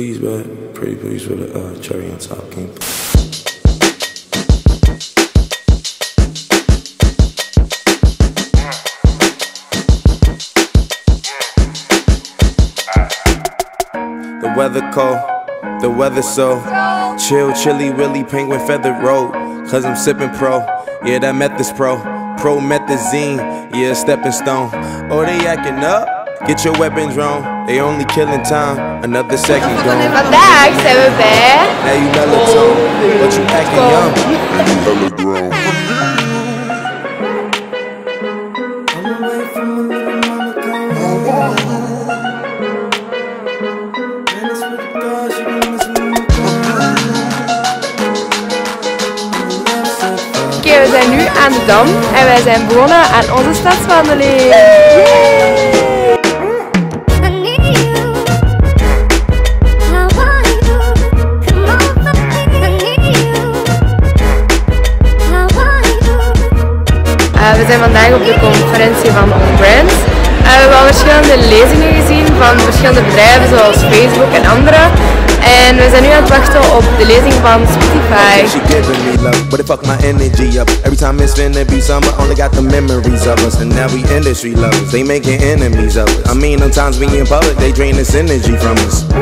Please, but pretty please with a uh, cherry on top, King. The weather cold, the weather so chill, chilly, willy, penguin feathered road. Cause I'm sipping pro, yeah, that meth is pro. Promethazine, yeah, stepping stone. Oh, they acting up? Get your weapons wrong. They only killing time, another second gone. Vandaag zijn we bij Now you melatonin, but you acting young. Oké, we zijn nu aan de Dam en wij zijn begonnen aan onze stadswandeling. I we zijn vandaag op de conferentie van On Brands. Eh, we hebben al verschillende lezingen gezien van verschillende bedrijven zoals Facebook en andere. En we zijn nu aan het wachten op de lezing van Spotify. But it fuck my energy up. Every time it's finna be summer, only got the memories of us. And now we industry lovers, they making enemies of us. I mean, sometimes we in public, they drain this energy from us.